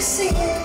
Street.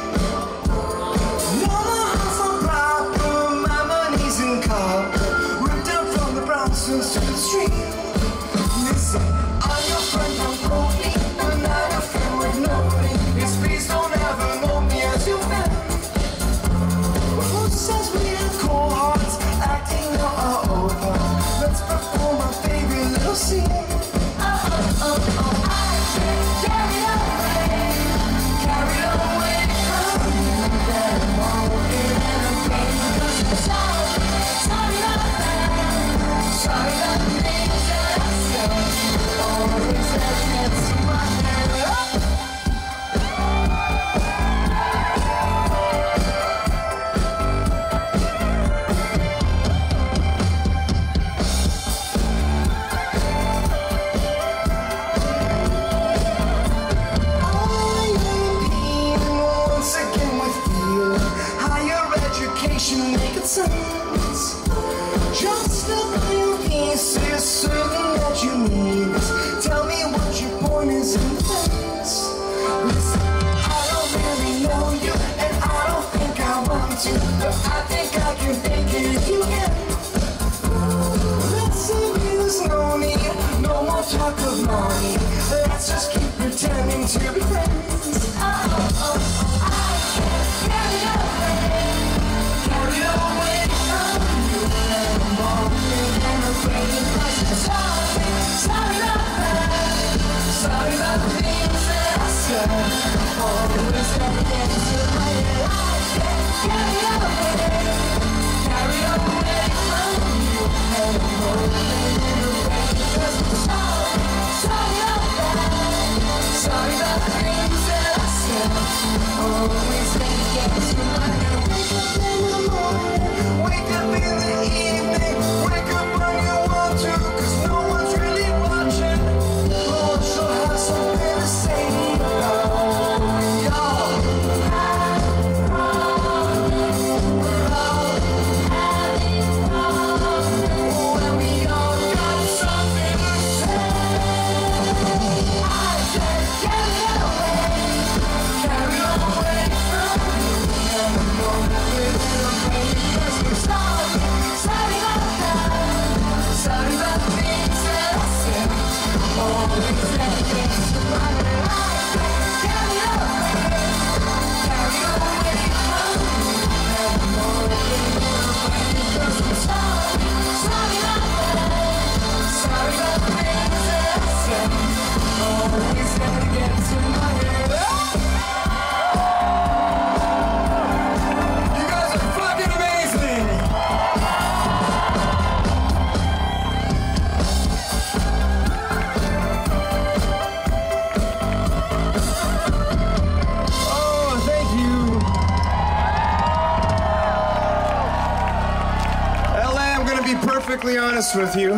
Just a few pieces, certain that you need. Tell me what your point is in this. Listen, I don't really know you, and I don't think I want to, but I think I can think it you can. Let's abuse no need, no more talk of money. Let's just keep pretending to be friends. Oh, perfectly honest with you,